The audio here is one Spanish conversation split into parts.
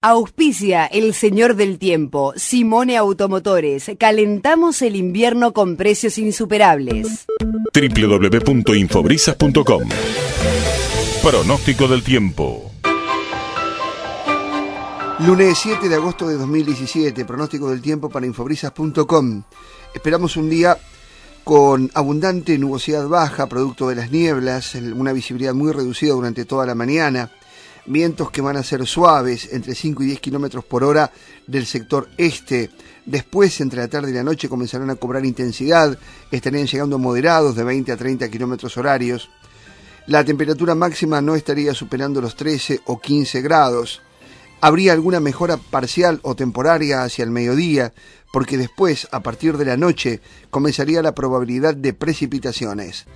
Auspicia el señor del tiempo, Simone Automotores. Calentamos el invierno con precios insuperables. www.infobrisas.com Pronóstico del tiempo. Lunes 7 de agosto de 2017, pronóstico del tiempo para infobrisas.com. Esperamos un día con abundante nubosidad baja, producto de las nieblas, una visibilidad muy reducida durante toda la mañana vientos que van a ser suaves, entre 5 y 10 kilómetros por hora del sector este. Después, entre la tarde y la noche, comenzarán a cobrar intensidad, estarían llegando moderados de 20 a 30 kilómetros horarios. La temperatura máxima no estaría superando los 13 o 15 grados. Habría alguna mejora parcial o temporaria hacia el mediodía, porque después, a partir de la noche, comenzaría la probabilidad de precipitaciones.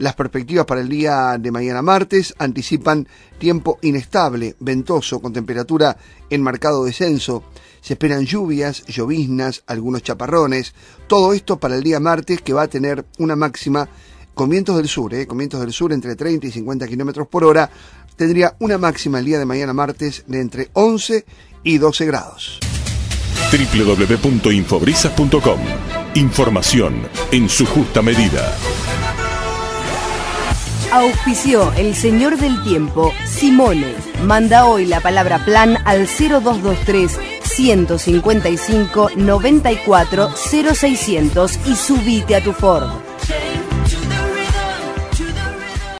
Las perspectivas para el día de mañana martes anticipan tiempo inestable, ventoso, con temperatura en marcado descenso. Se esperan lluvias, lloviznas, algunos chaparrones. Todo esto para el día martes que va a tener una máxima con vientos del sur, ¿eh? con vientos del sur entre 30 y 50 kilómetros por hora. Tendría una máxima el día de mañana martes de entre 11 y 12 grados. www.infobrisas.com Información en su justa medida. Auspició el señor del tiempo, Simone. Manda hoy la palabra plan al 0223 155 94 0600 y subite a tu Ford.